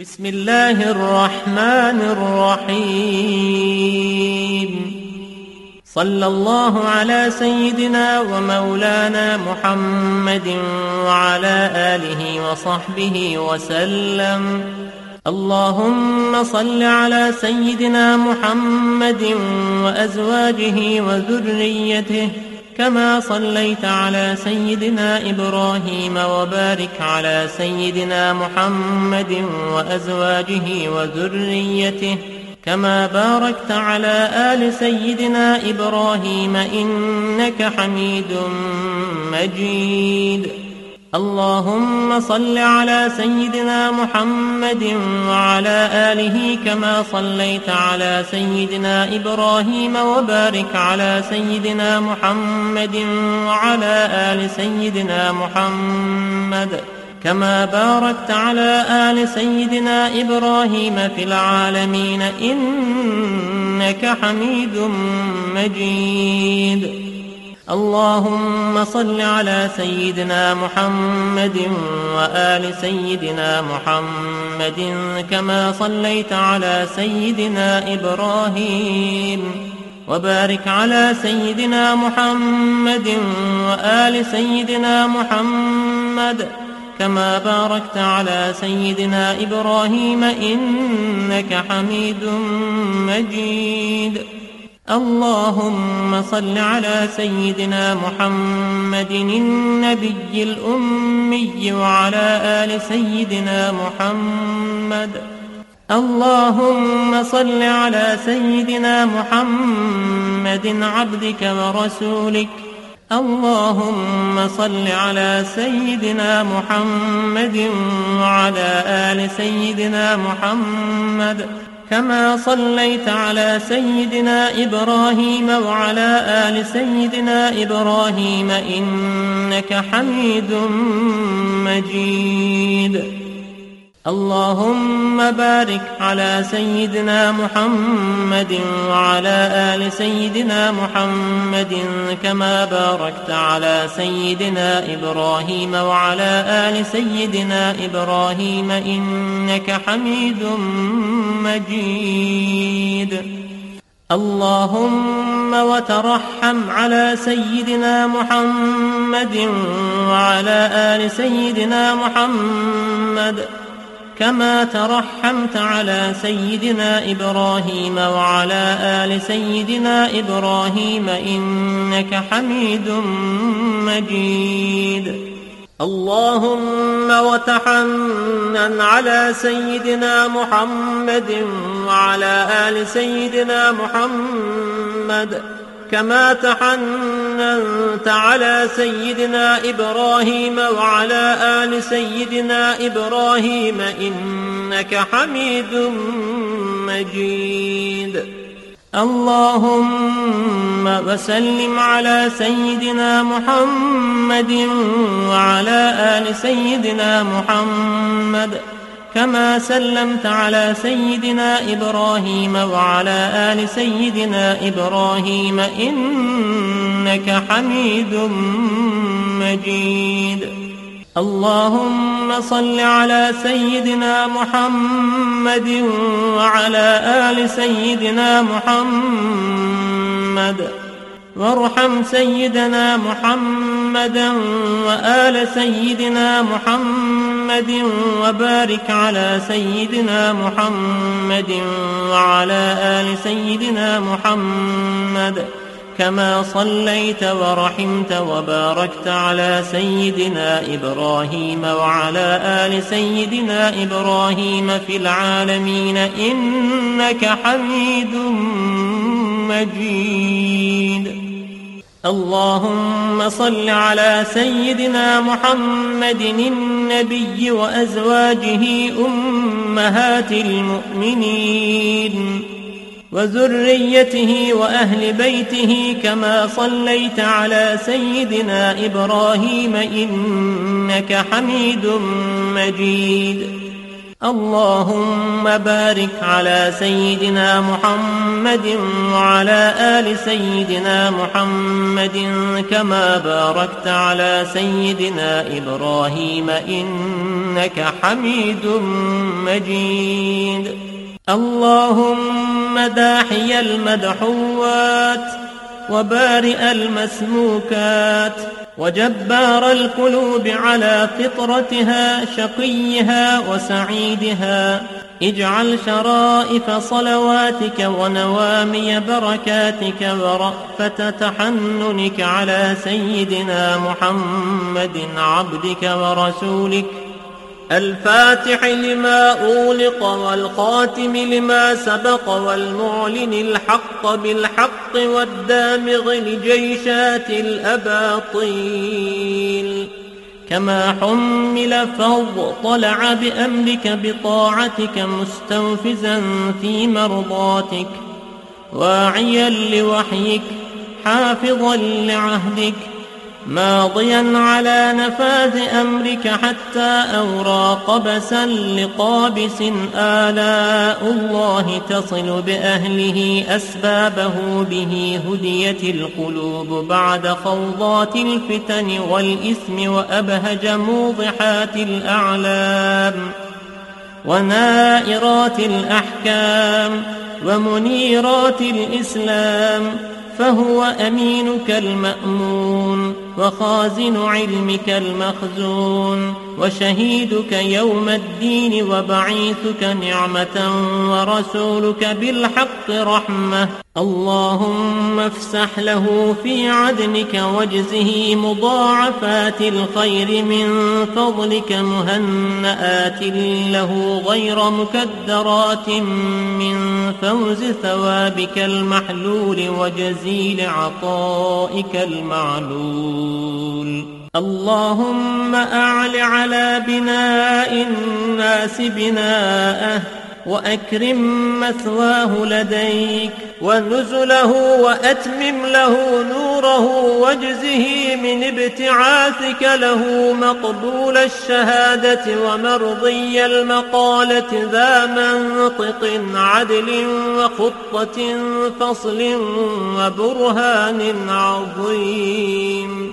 بسم الله الرحمن الرحيم. صلى الله على سيدنا ومولانا محمد وعلى آله وصحبه وسلم. اللهم صل على سيدنا محمد وأزواجه وذريته. كما صليت على سيدنا إبراهيم وبارك على سيدنا محمد وأزواجه وذريته كما باركت على آل سيدنا إبراهيم إنك حميد مجيد. اللهم صل على سيدنا محمد وعلى آله كما صليت على سيدنا إبراهيم وبارك على سيدنا محمد وعلى آل سيدنا محمد كما باركت على آل سيدنا إبراهيم في العالمين إنك حميد مجيد. اللهم صل على سيدنا محمد وآل سيدنا محمد كما صليت على سيدنا إبراهيم وبارك على سيدنا محمد وآل سيدنا محمد كما باركت على سيدنا إبراهيم إنك حميد مجيد. اللهم صل على سيدنا محمد النبي الأمي وعلى آل سيدنا محمد. اللهم صل على سيدنا محمد عبدك ورسولك. اللهم صل على سيدنا محمد وعلى آل سيدنا محمد. كما صليت على سيدنا إبراهيم وعلى آل سيدنا إبراهيم إنك حميد مجيد. اللهم بارك على سيدنا محمد وعلى آل سيدنا محمد كما باركت على سيدنا إبراهيم وعلى آل سيدنا إبراهيم إنك حميد مجيد. اللهم وترحم على سيدنا محمد وعلى آل سيدنا محمد كما ترحمت على سيدنا إبراهيم وعلى آل سيدنا إبراهيم إنك حميد مجيد. اللهم وتحنن على سيدنا محمد وعلى آل سيدنا محمد كما تحننت على سيدنا إبراهيم وعلى آل سيدنا إبراهيم إنك حميد مجيد. اللهم وسلم على سيدنا محمد وعلى آل سيدنا محمد. كما سلمت على سيدنا إبراهيم وعلى آل سيدنا إبراهيم إنك حميد مجيد. اللهم صل على سيدنا محمد وعلى آل سيدنا محمد. وارحم سيدنا محمدا وآل سيدنا محمد وبارك على سيدنا محمد وعلى آل سيدنا محمد كما صليت ورحمت وباركت على سيدنا إبراهيم وعلى آل سيدنا إبراهيم في العالمين إنك حميد مجيد. اللهم صل على سيدنا محمد النبي وأزواجه أمهات المؤمنين وذريته وأهل بيته كما صليت على سيدنا إبراهيم إنك حميد مجيد اللهم بارك على سيدنا محمد وعلى آل سيدنا محمد كما باركت على سيدنا إبراهيم إنك حميد مجيد. اللهم داحي المدحوات وبارئ المسموكات وجبار القلوب على فطرتها شقيها وسعيدها. اجعل شرائف صلواتك ونوامي بركاتك ورأفة تحننك على سيدنا محمد عبدك ورسولك. الفاتح لما أولق والخاتم لما سبق والمعلن الحق بالحق والدامغ لجيشات الأباطيل. كما حمل فاضطلع بأمرك بطاعتك مستوفزا في مرضاتك واعيا لوحيك حافظا لعهدك ماضيا على نفاذ أمرك حتى أورى قبسا لقابس آلاء الله تصل بأهله أسبابه به هديت القلوب بعد خوضات الفتن والإثم وأبهج موضحات الأعلام ونائرات الأحكام ومنيرات الإسلام فهو أمينك المأمون وخازن علمك المخزون وشهيدك يوم الدين وبعيثك نعمة ورسولك بالحق رحمة. اللهم افسح له في عدنك واجزه مضاعفات الخير من فضلك مهنآت له غير مكدرات من فوز ثوابك المحلول وجزيل عطائك المعلول. اللهم أعل على بناء الناس بناءه وأكرم مثواه لديك ونزله وأتمم له نوره واجزه من ابتعاثك له مقبول الشهادة ومرضي المقالة ذا منطق عدل وخطة فصل وبرهان عظيم.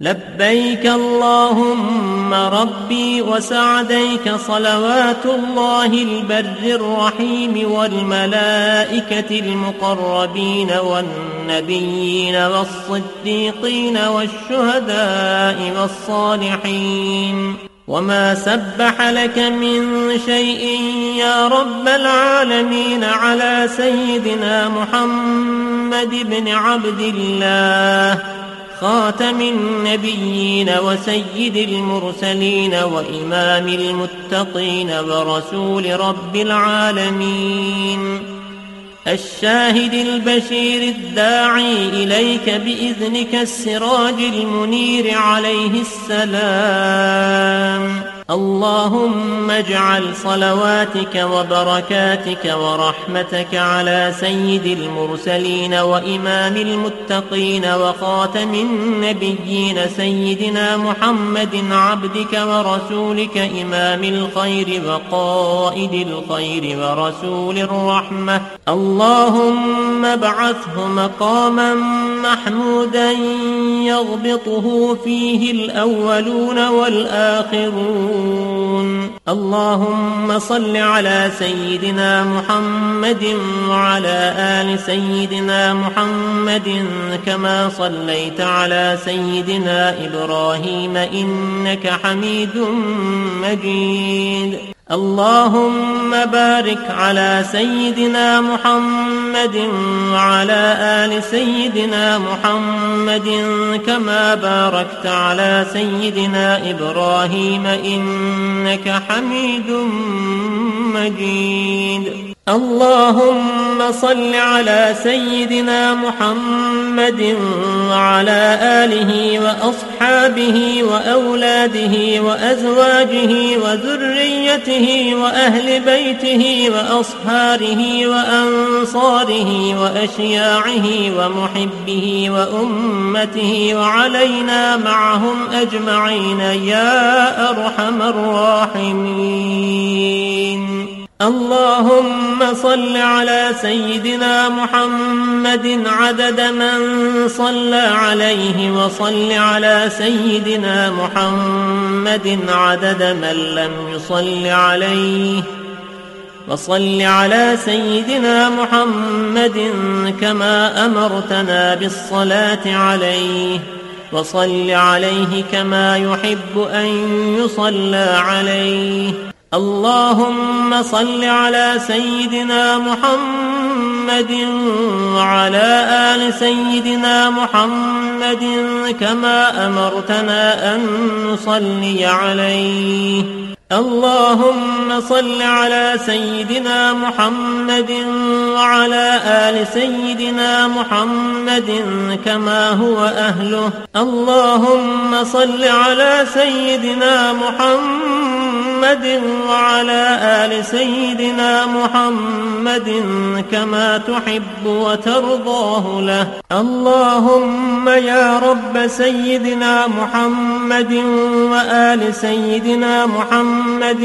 لبيك اللهم ربي وسعديك صلوات الله البر الرحيم والملائكة المقربين والنبيين والصديقين والشهداء والصالحين. وما سبح لك من شيء يا رب العالمين على سيدنا محمد بن عبد الله. خاتم النبيين وسيد المرسلين وإمام المتقين ورسول رب العالمين. الشاهد البشير الداعي إليك بإذنك السراج المنير عليه السلام. اللهم اجعل صلواتك وبركاتك ورحمتك على سيد المرسلين وإمام المتقين وخاتم النبيين سيدنا محمد عبدك ورسولك إمام الخير وقائد الخير ورسول الرحمة اللهم ابعثه مقاما محمودا يغبطه فيه الأولون والآخرون. اللهم صل على سيدنا محمد وعلى آل سيدنا محمد كما صليت على سيدنا إبراهيم إنك حميد مجيد. اللهم بارك على سيدنا محمد وعلى آل سيدنا محمد كما باركت على سيدنا إبراهيم إنك حميد مجيد. اللهم صل على سيدنا محمد وعلى آله وأصحابه وأولاده وأزواجه وذريته وأهل بيته وأصهاره وأنصاره وأشياعه ومحبه وأمته وعلينا معهم أجمعين يا أرحم الراحمين. اللهم صل على سيدنا محمد عدد من صلى عليه وصل على سيدنا محمد عدد من لم يصل عليه وصل على سيدنا محمد كما أمرتنا بالصلاة عليه وصل عليه كما يحب أن يصلى عليه اللهم صل على سيدنا محمد وعلى آل سيدنا محمد كما أمرتنا أن نصلي عليه. اللهم صل على سيدنا محمد وعلى آل سيدنا محمد كما هو أهله. اللهم صل على سيدنا محمد وعلى آل سيدنا محمد كما تحب وترضاه له. اللهم يا رب سيدنا محمد وآل سيدنا محمد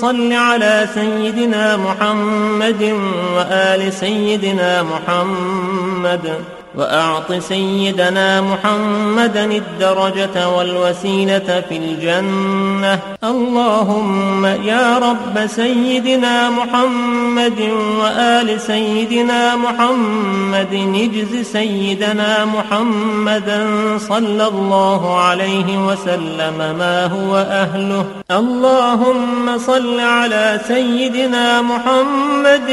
صل على سيدنا محمد وآل سيدنا محمد. وأعط سيدنا محمدا الدرجة والوسيلة في الجنة. اللهم يا رب سيدنا محمد وآل سيدنا محمد اجز سيدنا محمدا صلى الله عليه وسلم ما هو أهله. اللهم صل على سيدنا محمد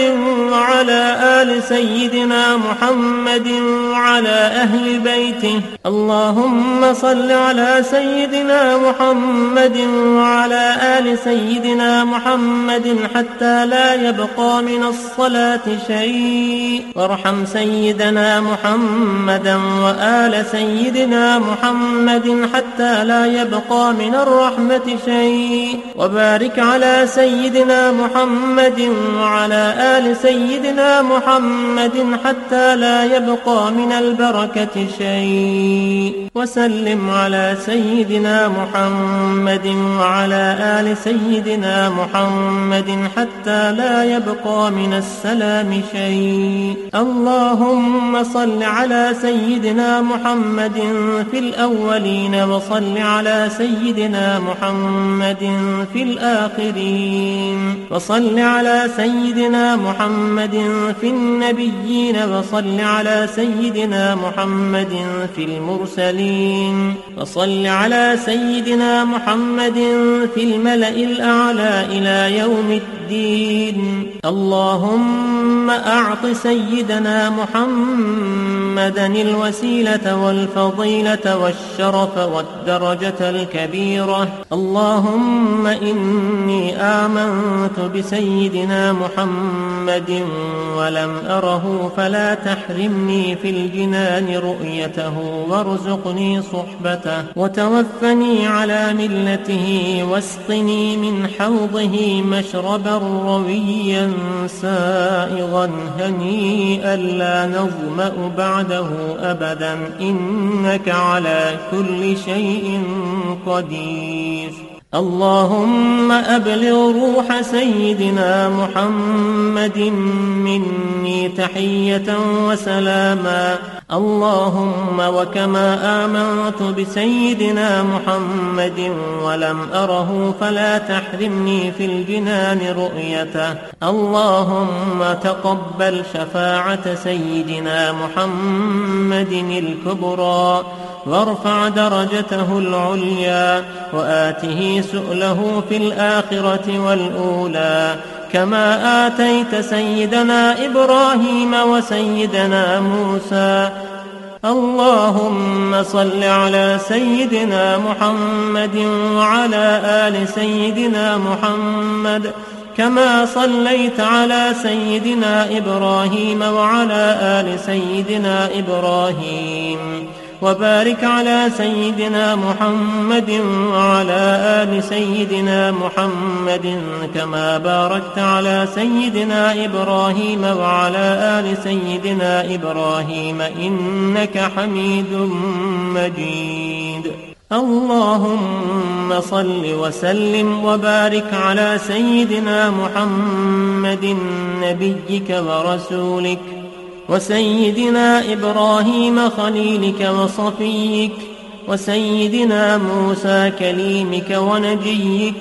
وعلى آل سيدنا محمد وعلى أهل بيته. اللهم صل على سيدنا محمد وعلى آل سيدنا محمد حتى لا يبقى من الصلاة شيء. وارحم سيدنا محمدا وآل سيدنا محمد حتى لا يبقى من الرحمة شيء. وبارك على سيدنا محمد وعلى آل سيدنا محمد حتى لا يبقى من البركة شيء. وسلم على سيدنا محمد وعلى آل سيدنا محمد حتى لا يبقى من السلام شيء. اللهم صل على سيدنا محمد في الأولين وصل على سيدنا محمد في الآخرين. وصل على سيدنا محمد في النبيين وصل على سيدنا محمد في المرسلين. وصل على سيدنا محمد في الملأ الأعلى إلى يوم الدين. اللهم أعط سيدنا محمدا الوسيلة والفضيلة والشرف والدرجة الكبيرة. اللهم إني آمنت بسيدنا محمد ولم أره فلا تحرمني في الجنان رؤيته وارزقني صحبته وتوفني على ملته واسقني من حوضه مشربا رويا سائغا هنيئا لا نظمأ بعده أبدا إنك على كل شيء قدير اللهم أبلغ روح سيدنا محمد مني تحية وسلاما. اللهم وكما آمنت بسيدنا محمد ولم أره فلا تحرمني في الجنان رؤيته. اللهم تقبل شفاعة سيدنا محمد الكبرى. وارفع درجته العليا وآته سؤله في الآخرة والأولى. كما آتيت سيدنا إبراهيم وسيدنا موسى. اللهم صل على سيدنا محمد وعلى آل سيدنا محمد. كما صليت على سيدنا إبراهيم وعلى آل سيدنا إبراهيم. وبارك على سيدنا محمد وعلى آل سيدنا محمد كما باركت على سيدنا إبراهيم وعلى آل سيدنا إبراهيم إنك حميد مجيد. اللهم صل وسلم وبارك على سيدنا محمد نبيك ورسولك. وسيدنا إبراهيم خليلك وصفيك وسيدنا موسى كليمك ونجيك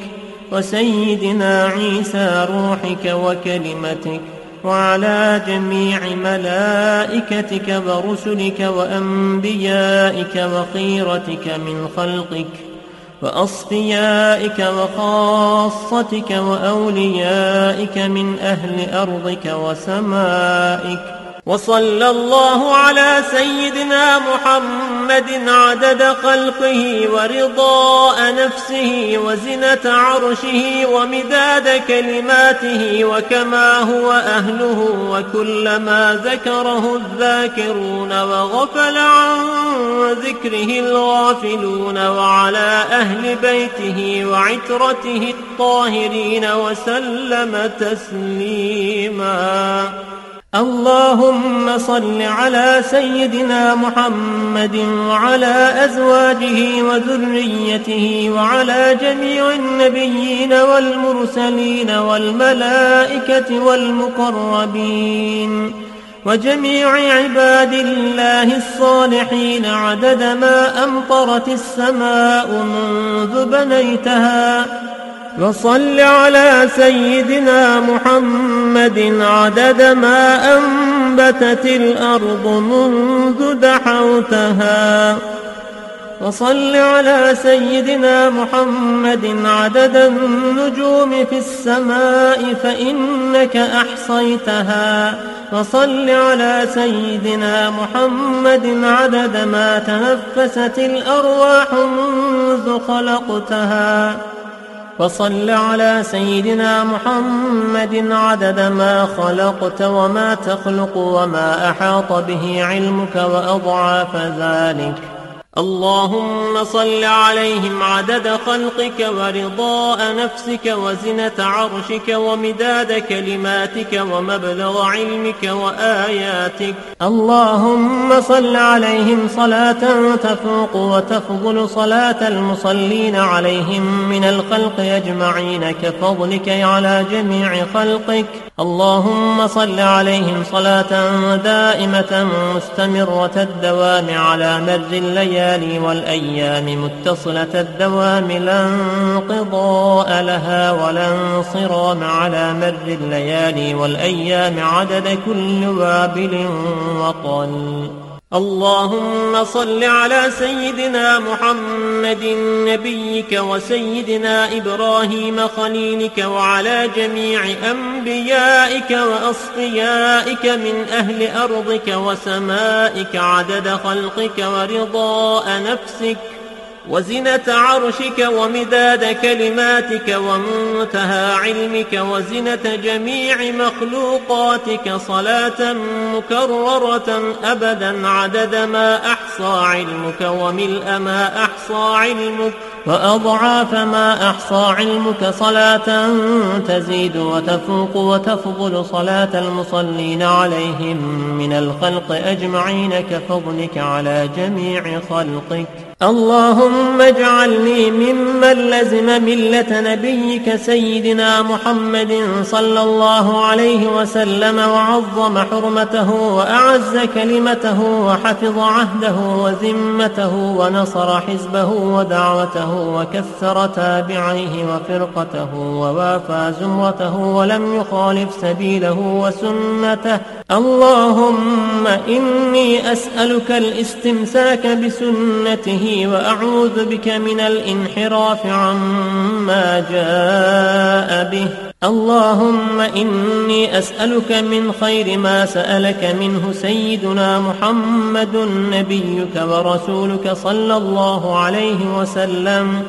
وسيدنا عيسى روحك وكلمتك وعلى جميع ملائكتك ورسلك وأنبيائك وخيرتك من خلقك وأصفيائك وخاصتك وأوليائك من أهل أرضك وسمائك وصلى الله على سيدنا محمد عدد خلقه ورضاء نفسه وزنة عرشه ومداد كلماته وكما هو أهله وكلما ذكره الذاكرون وغفل عن ذكره الغافلون وعلى أهل بيته وعترته الطاهرين وسلم تسليماً اللهم صل على سيدنا محمد وعلى أزواجه وذريته وعلى جميع النبيين والمرسلين والملائكة والمقربين وجميع عباد الله الصالحين عدد ما أمطرت السماء منذ بنيتها وصل على سيدنا محمد عدد ما أنبتت الأرض منذ دحوتها. وصل على سيدنا محمد عدد النجوم في السماء فإنك أحصيتها. وصل على سيدنا محمد عدد ما تنفست الأرواح منذ خلقتها. وصل على سيدنا محمد عدد ما خلقت وما تخلق وما أحاط به علمك وأضعاف ذلك. اللهم صل عليهم عدد خلقك ورضاء نفسك وزنة عرشك ومداد كلماتك ومبلغ علمك وآياتك. اللهم صل عليهم صلاة تفوق وتفضل صلاة المصلين عليهم من الخلق أجمعين كفضلك على جميع خلقك. اللهم صل عليهم صلاة دائمة مستمرة الدوام على مر الليالي والأيام متصلة الدوام لا انقضاء لها ولا انصرام على مر الليالي والأيام عدد كل وابل وطل. اللهم صل على سيدنا محمد نبيك وسيدنا إبراهيم خليلك وعلى جميع أنبيائك وأصفيائك من أهل أرضك وسمائك عدد خلقك ورضاء نفسك وزنة عرشك ومداد كلماتك ومنتهى علمك وزنة جميع مخلوقاتك صلاة مكررة أبدا عدد ما أحصى علمك وملء ما أحصى علمك وأضعاف ما أحصى علمك صلاة تزيد وتفوق وتفضل صلاة المصلين عليهم من الخلق أجمعين كفضلك على جميع خلقك. اللهم اجعلني ممن لزم ملة نبيك سيدنا محمد صلى الله عليه وسلم وعظم حرمته وأعز كلمته وحفظ عهده وذمته ونصر حزبه ودعوته وكثر تابعيه وفرقته ووافى زمرته ولم يخالف سبيله وسنته. اللهم إني أسألك الاستمساك بسنته وأعوذ بك من الانحراف عما جاء به. اللهم إني أسألك من خير ما سألك منه سيدنا محمد نبيك ورسولك صلى الله عليه وسلم.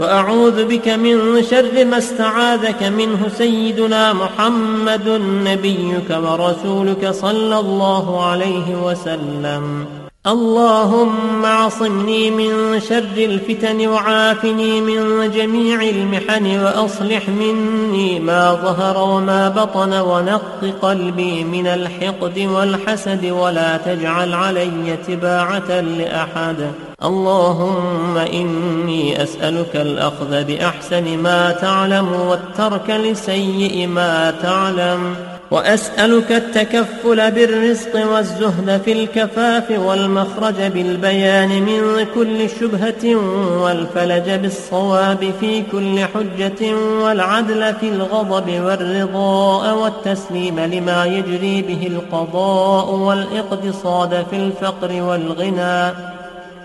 وأعوذ بك من شر ما استعاذك منه سيدنا محمد نبيك ورسولك صلى الله عليه وسلم. اللهم اعصمني من شر الفتن وعافني من جميع المحن وأصلح مني ما ظهر وما بطن ونق قلبي من الحقد والحسد ولا تجعل علي تباعة لأحد. اللهم إني أسألك الأخذ بأحسن ما تعلم والترك لسيء ما تعلم. وأسألك التكفل بالرزق والزهد في الكفاف والمخرج بالبيان من كل شبهة والفلج بالصواب في كل حجة والعدل في الغضب والرضاء والتسليم لما يجري به القضاء والإقتصاد في الفقر والغنى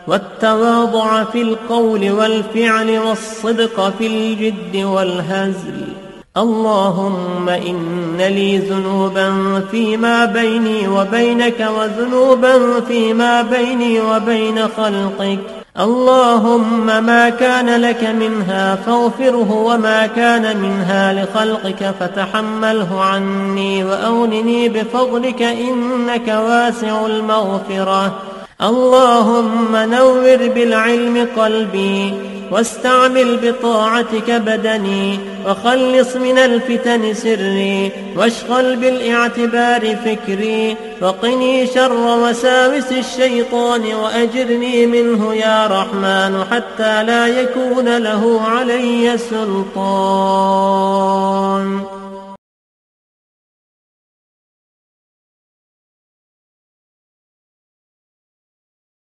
والتواضع في القول والفعل والصدق في الجد والهزل اللهم إن لي ذنوبا فيما بيني وبينك وذنوبا فيما بيني وبين خلقك. اللهم ما كان لك منها فاغفره وما كان منها لخلقك فتحمله عني وأونني بفضلك إنك واسع المغفرة. اللهم نور بالعلم قلبي واستعمل بطاعتك بدني وخلص من الفتن سري واشغل بالاعتبار فكري وقني شر وساوس الشيطان وأجرني منه يا رحمن حتى لا يكون له علي سلطان.